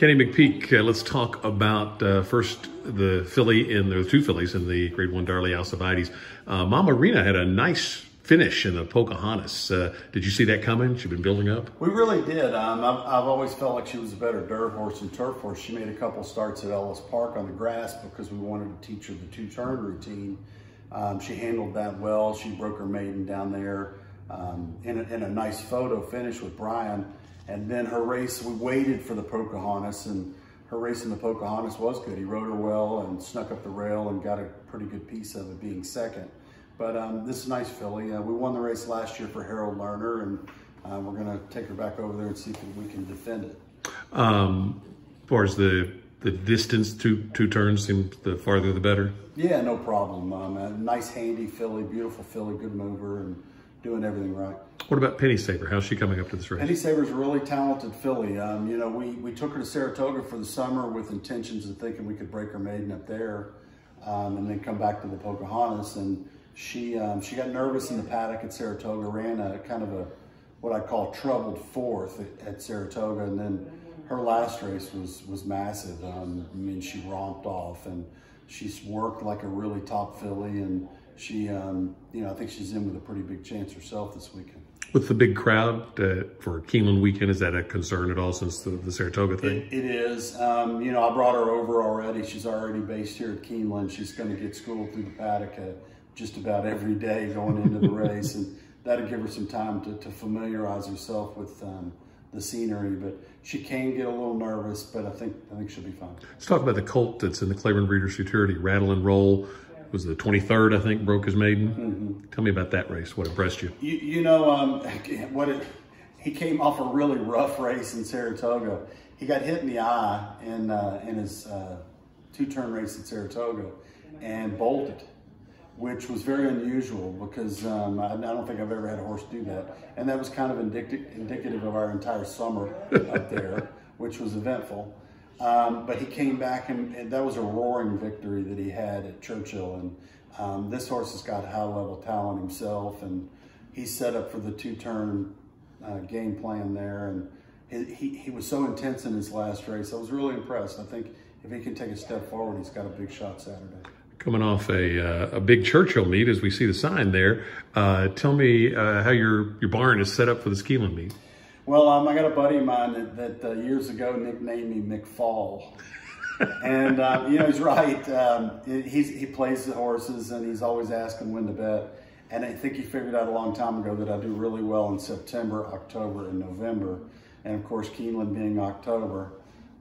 Kenny McPeek, uh, let's talk about uh, first the filly in the two fillies in the Grade One Darley Alcibiades. Uh, Mama Rena had a nice finish in the Pocahontas. Uh, did you see that coming? She'd been building up. We really did. Um, I've, I've, always felt like she was a better dirt horse and turf horse. She made a couple starts at Ellis Park on the grass because we wanted to teach her the two-turn routine. Um, she handled that well. She broke her maiden down there um, in, a, in a nice photo finish with Brian. And then her race, we waited for the Pocahontas and her race in the Pocahontas was good. He rode her well and snuck up the rail and got a pretty good piece of it being second. But um, this is nice filly. Uh, we won the race last year for Harold Lerner, and uh, we're going to take her back over there and see if we can defend it. Um, as far as the the distance, two two turns seems the farther the better. Yeah, no problem. Um, a nice, handy filly, beautiful filly, good mover, and doing everything right. What about Penny Saber? How's she coming up to this race? Penny Saber's a really talented filly. Um, you know, we, we took her to Saratoga for the summer with intentions of thinking we could break her maiden up there um, and then come back to the Pocahontas. And she um, she got nervous in the paddock at Saratoga, ran a kind of a what I call troubled fourth at, at Saratoga, and then her last race was was massive. Um, I mean, she romped off, and she's worked like a really top filly, and she, um, you know, I think she's in with a pretty big chance herself this weekend. With the big crowd uh, for Keeneland weekend, is that a concern at all since the, the Saratoga thing? it, it is. Um, you know, I brought her over already. She's already based here at Keeneland. She's going to get schooled through the paddock just about every day going into the race. And that'll give her some time to, to familiarize herself with um, the scenery. But she can get a little nervous, but I think I think she'll be fine. Let's talk about the colt that's in the Claiborne Breeders' Futurity, Rattle and Roll. It was the 23rd, I think, broke his maiden. Mm -hmm. Tell me about that race. What impressed you? You, you know, um, what it, he came off a really rough race in Saratoga. He got hit in the eye in, uh, in his uh, two-turn race at Saratoga and bolted which was very unusual because um, I, I, don't think I've ever had a horse do that. And that was kind of indic indicative of our entire summer up there, which was eventful. Um, but he came back and, and, that was a roaring victory that he had at Churchill. And um, this horse has got high level talent himself and he's set up for the two-turn uh, game plan there. And he, he, he was so intense in his last race. I was really impressed. I think if he can take a step forward, he's got a big shot Saturday coming off a, uh, a big Churchill meet, as we see the sign there. Uh, tell me uh, how your, your barn is set up for the Keeneland meet. Well, um, I got a buddy of mine that, that uh, years ago nicknamed me McFall. and, um, you know, he's right. Um, he's, he plays the horses and he's always asking when to bet. And I think he figured out a long time ago that I do really well in September, October, and November. And of course, Keeneland being October.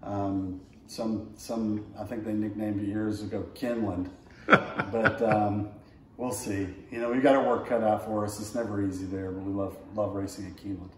Um, some, some, I think they nicknamed it years ago, Kinland but um, we'll see. You know, we've got our work cut out for us. It's never easy there, but we love love racing at Keeneland.